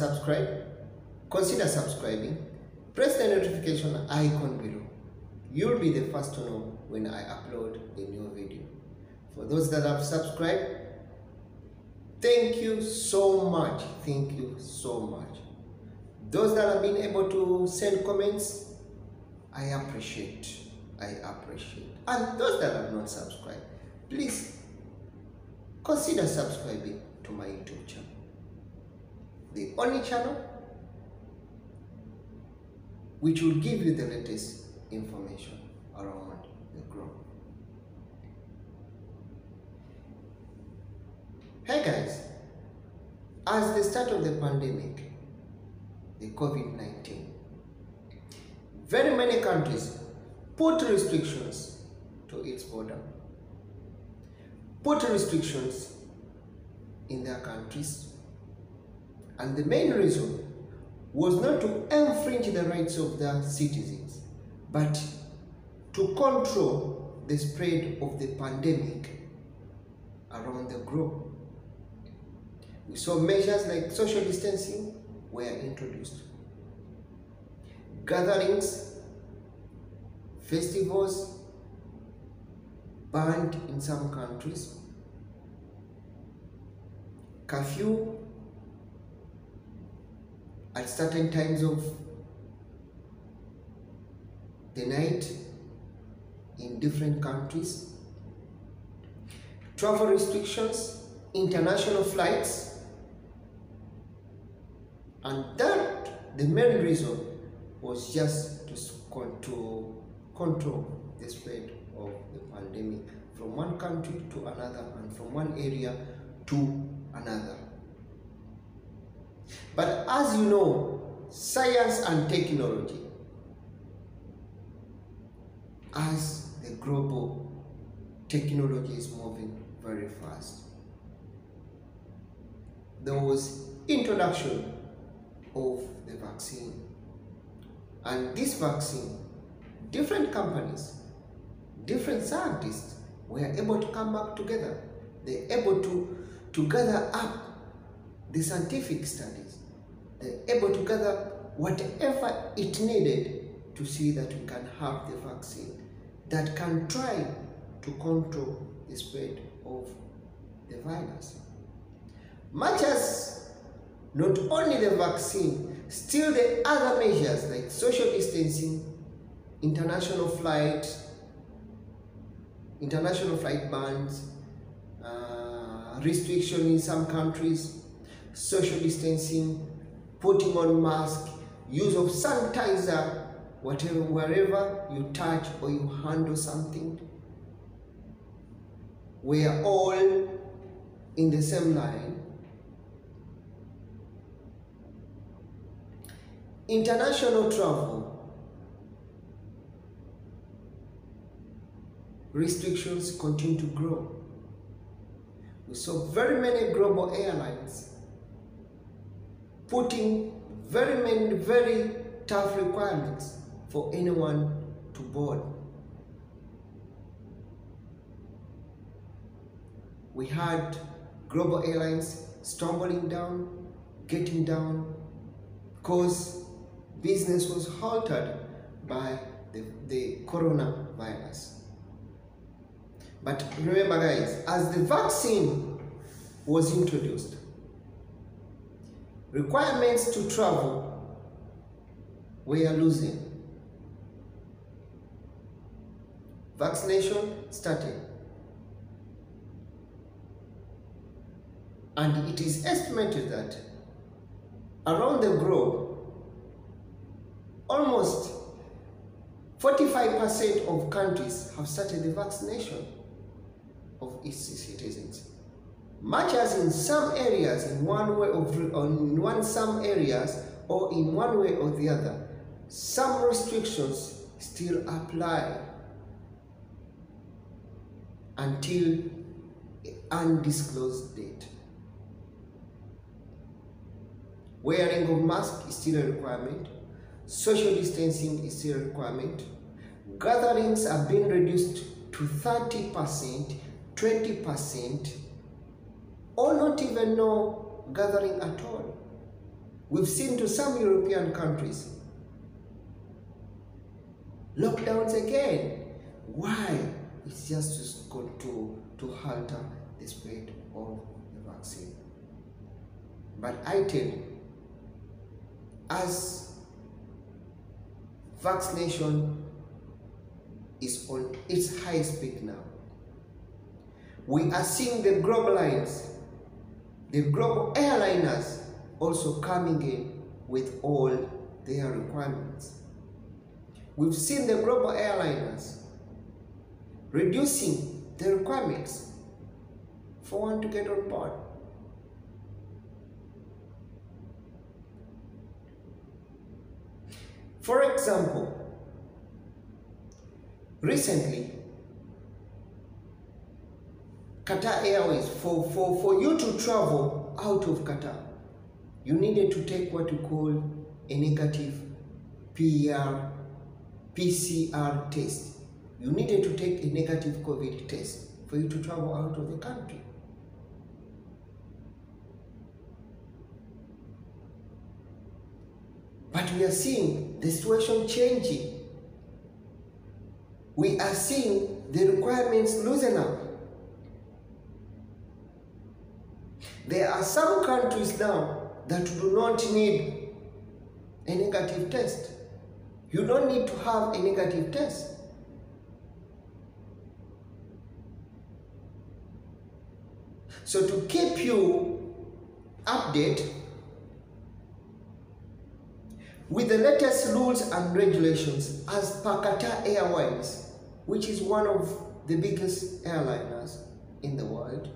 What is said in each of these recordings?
not subscribed, consider subscribing. Press the notification icon below. You'll be the first to know when I upload a new video. For those that have subscribed, thank you so much. Thank you so much. Those that have been able to send comments, I appreciate. I appreciate. And those that have not subscribed, please consider subscribing to my YouTube channel. The only channel which will give you the latest information around the globe. Hey guys, as the start of the pandemic, the COVID-19, very many countries put restrictions to its border, put restrictions in their countries, and the main reason was not to infringe the rights of the citizens, but to control the spread of the pandemic around the globe. We saw measures like social distancing were introduced. Gatherings, festivals banned in some countries. Curfew at certain times of the night in different countries. Travel restrictions, international flights, and that the main reason was just to, to control the spread of the pandemic from one country to another and from one area to another. But as you know, science and technology, as the global technology is moving very fast, there was introduction of the vaccine. And this vaccine, different companies, different scientists were able to come back together. They're able to, to gather up the scientific studies. Able to gather whatever it needed to see that we can have the vaccine that can try to control the spread of the virus. Much as not only the vaccine, still the other measures like social distancing, international flight, international flight bans, uh, restriction in some countries, social distancing, putting on mask, use of sanitizer, whatever, wherever you touch or you handle something. We are all in the same line. International travel restrictions continue to grow. We saw very many global airlines putting very many, very tough requirements for anyone to board. We had global airlines stumbling down, getting down, because business was halted by the, the coronavirus. But remember guys, as the vaccine was introduced, requirements to travel we are losing. Vaccination started. And it is estimated that around the globe, almost 45% of countries have started the vaccination of its citizens. Much as in some areas, in one way or in one some areas, or in one way or the other, some restrictions still apply until undisclosed date. Wearing of mask is still a requirement. Social distancing is still a requirement. Gatherings are being reduced to 30%, 20%, or not even no gathering at all. We've seen to some European countries lockdowns again. Why? It's just to, to, halter the spread of the vaccine. But I tell you, as vaccination is on its highest peak now, we are seeing the global lines, the global airliners also coming in with all their requirements. We've seen the global airliners reducing the requirements for one to get on board. For example, recently, Qatar Airways, for, for, for you to travel out of Qatar, you needed to take what you call a negative PR, PCR test. You needed to take a negative COVID test for you to travel out of the country. But we are seeing the situation changing. We are seeing the requirements loosen up. There are some countries now that do not need a negative test. You don't need to have a negative test. So to keep you update with the latest rules and regulations as per Qatar Airways, which is one of the biggest airliners in the world,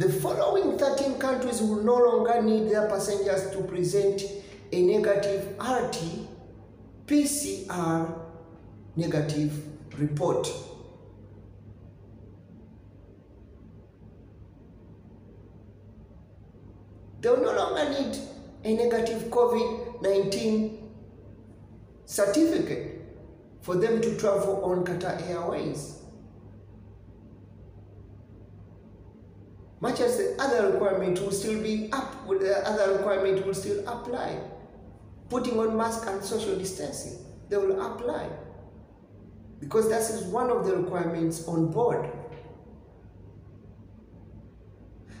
The following 13 countries will no longer need their passengers to present a negative RT PCR negative report. They will no longer need a negative COVID-19 certificate for them to travel on Qatar Airways. Much as the other requirement will still be up, the other requirement will still apply. Putting on mask and social distancing, they will apply. Because that is one of the requirements on board.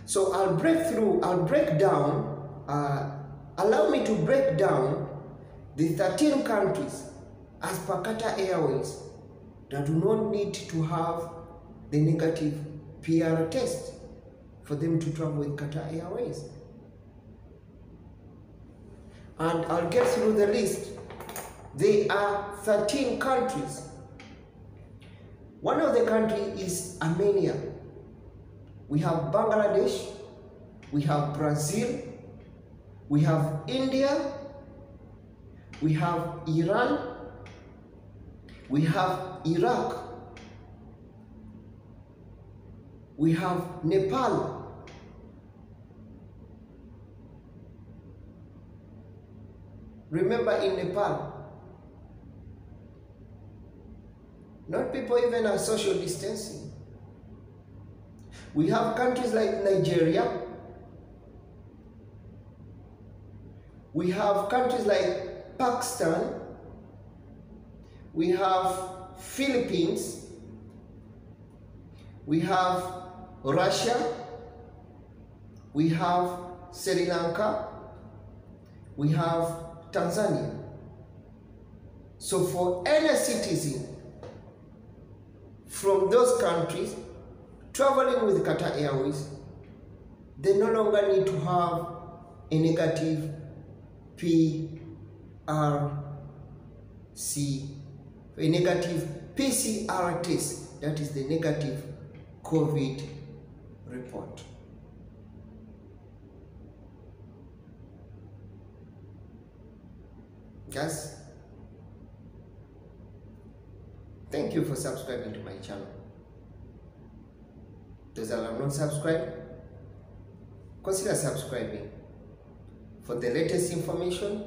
So I'll break through, I'll break down, uh, allow me to break down the 13 countries as per Qatar Airways that do not need to have the negative PR test for them to travel with Qatar Airways. And I'll get through the list. There are 13 countries. One of the countries is Armenia. We have Bangladesh, we have Brazil, we have India, we have Iran, we have Iraq, we have Nepal, remember in Nepal, not people even are social distancing. We have countries like Nigeria. We have countries like Pakistan. We have Philippines. We have Russia. We have Sri Lanka. We have Tanzania. So for any citizen from those countries traveling with Qatar Airways, they no longer need to have a negative PRC, a negative PCR test, that is the negative COVID report. Guys, thank you for subscribing to my channel. Those that are not subscribed, consider subscribing for the latest information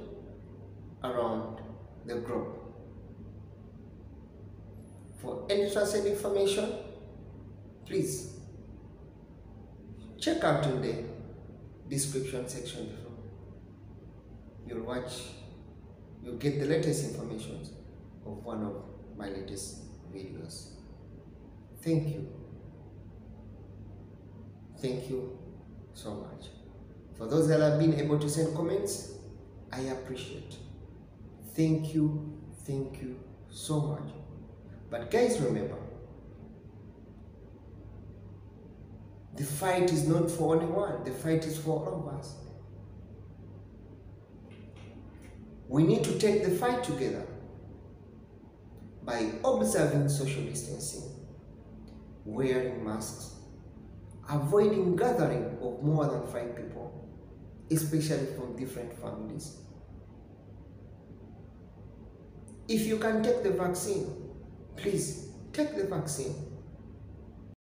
around the group. For any trusted information, please check out in the description section below. You'll watch, you'll get the latest information of one of my latest videos. Thank you. Thank you so much. For those that have been able to send comments, I appreciate. Thank you, thank you so much. But guys, remember, the fight is not for only one, the fight is for all of us. We need to take the fight together by observing social distancing, wearing masks, avoiding gathering of more than five people, especially from different families. If you can take the vaccine, please take the vaccine.